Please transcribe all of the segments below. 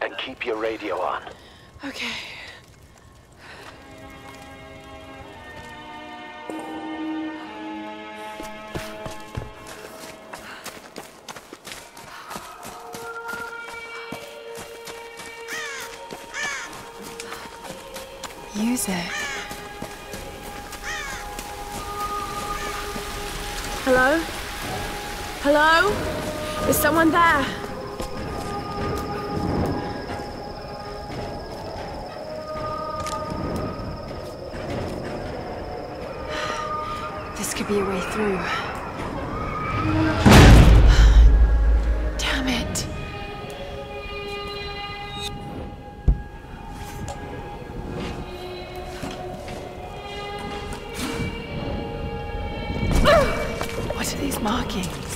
And keep your radio on. Okay. It. Hello? Hello? Is someone there? Be a way through. Damn it. What are these markings?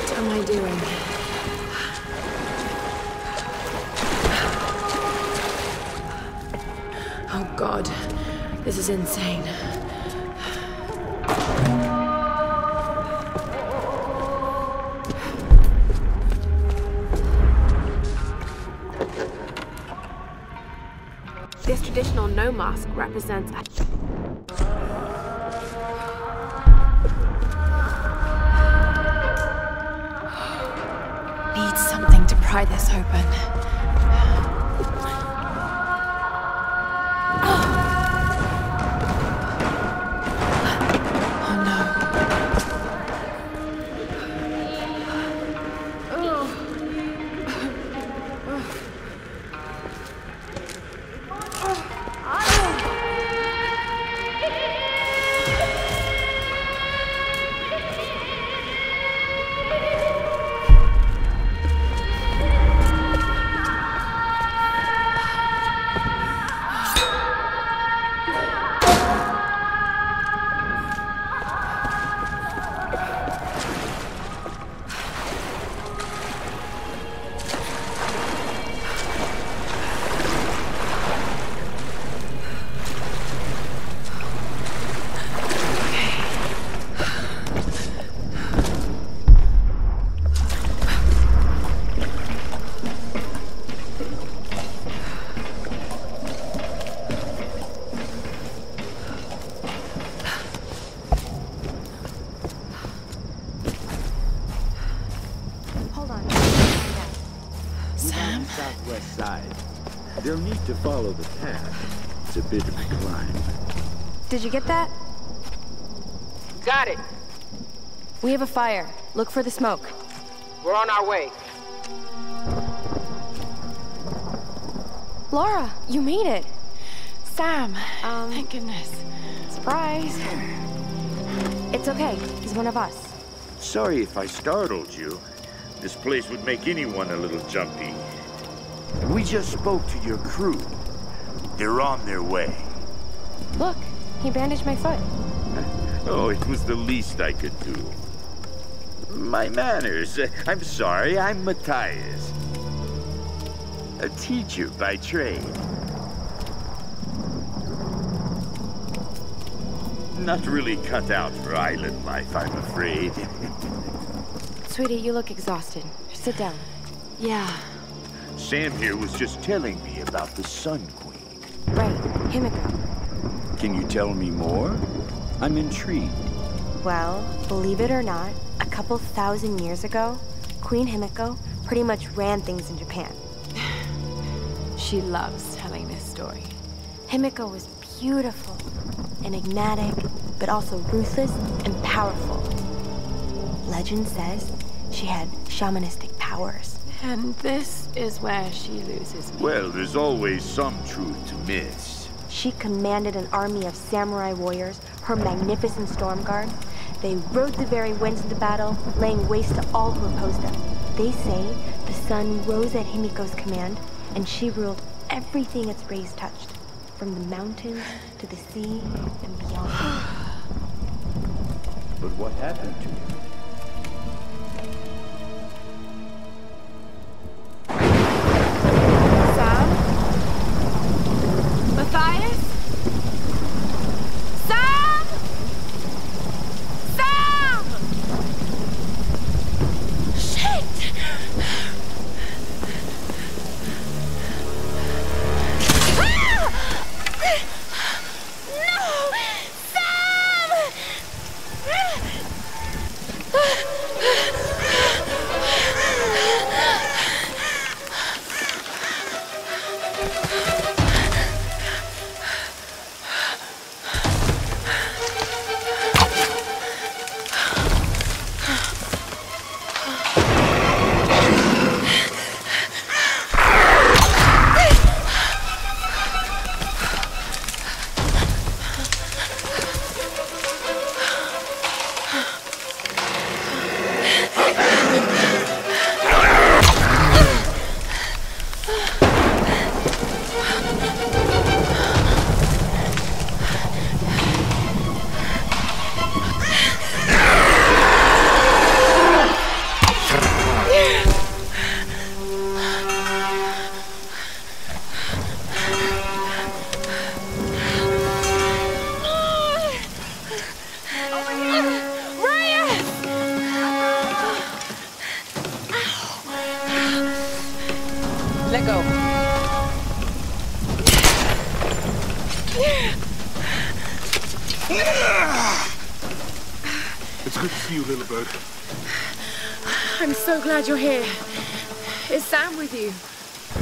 What am I doing? Oh god, this is insane. This traditional Noh mask represents pry this open. Sam? southwest side. They'll need to follow the path. It's a bit of a climb. Did you get that? Got it. We have a fire. Look for the smoke. We're on our way. Lara, you made it. Sam. Um, Thank goodness. Surprise. It's okay. He's one of us. Sorry if I startled you. This place would make anyone a little jumpy. We just spoke to your crew. They're on their way. Look, he bandaged my foot. Oh, it was the least I could do. My manners. Uh, I'm sorry, I'm Matthias. A teacher by trade. Not really cut out for island life, I'm afraid. Sweetie, you look exhausted. Sit down. Yeah. Sam here was just telling me about the Sun Queen. Right. Himiko. Can you tell me more? I'm intrigued. Well, believe it or not, a couple thousand years ago, Queen Himiko pretty much ran things in Japan. She loves telling this story. Himiko was beautiful, enigmatic, but also ruthless and powerful. Legend says she had shamanistic powers. And this is where she loses me. Well, there's always some truth to myths. She commanded an army of samurai warriors, her magnificent storm guard. They rode the very winds of the battle, laying waste to all who opposed them. They say the sun rose at Himiko's command, and she ruled everything its rays touched, from the mountains to the sea and beyond. But what happened to him? It's good to see you, little bird. I'm so glad you're here. Is Sam with you?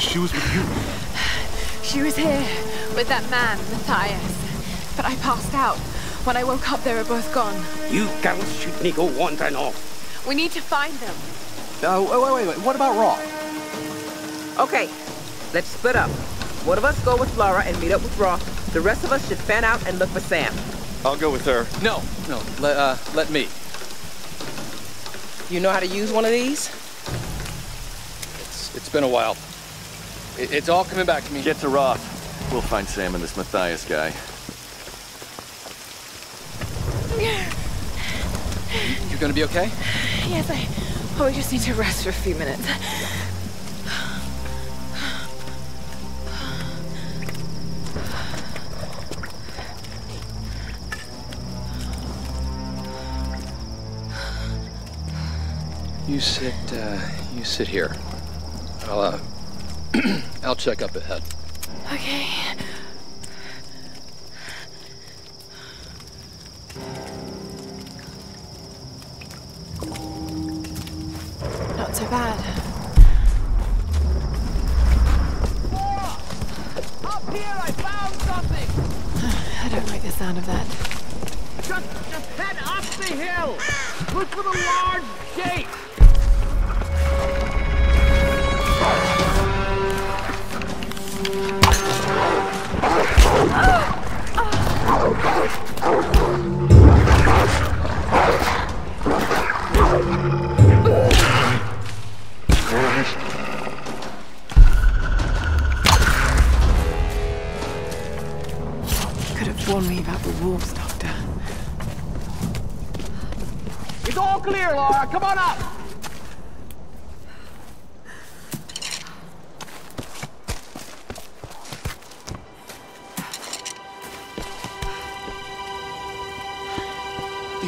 She was with you. She was here with that man, Matthias. But I passed out. When I woke up, they were both gone. You girls shoot me go wandering off. We need to find them. Oh, wait, wait, wait. What about Roth? Okay, let's split up. One of us go with Lara and meet up with Roth. The rest of us should fan out and look for Sam. I'll go with her. No, no. Let, uh, let me. You know how to use one of these? It's, it's been a while. It, it's all coming back to me. Get to Roth. We'll find Sam and this Matthias guy. You're gonna be okay? Yes, I. Oh, we just need to rest for a few minutes. You sit, uh, you sit here. I'll, uh, I'll check up ahead. Okay. Not so bad. Up here, I found something! I don't like the sound of that. Just, just head up the hill! Look for the large gate! Could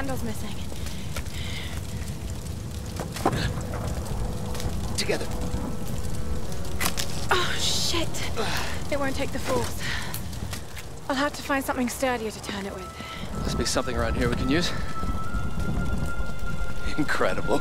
Handle's missing. Together. Oh, shit. It won't take the force. I'll have to find something sturdier to turn it with. Must be something around here we can use. Incredible.